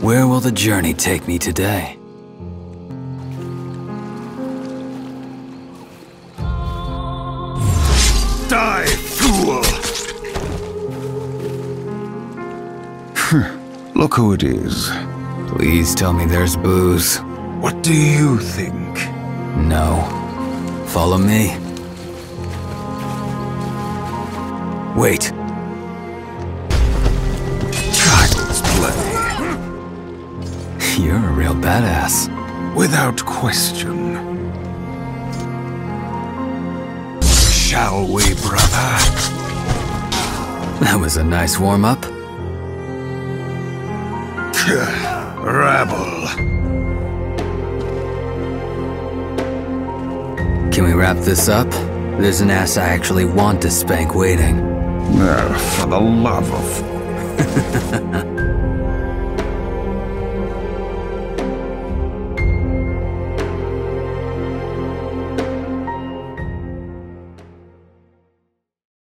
Where will the journey take me today? Die, fool! Look who it is. Please tell me there's booze. What do you think? No. Follow me. Wait. A real badass. Without question. Shall we, brother? That was a nice warm-up. Rabble. Can we wrap this up? There's an ass I actually want to spank waiting. Oh, for the love of...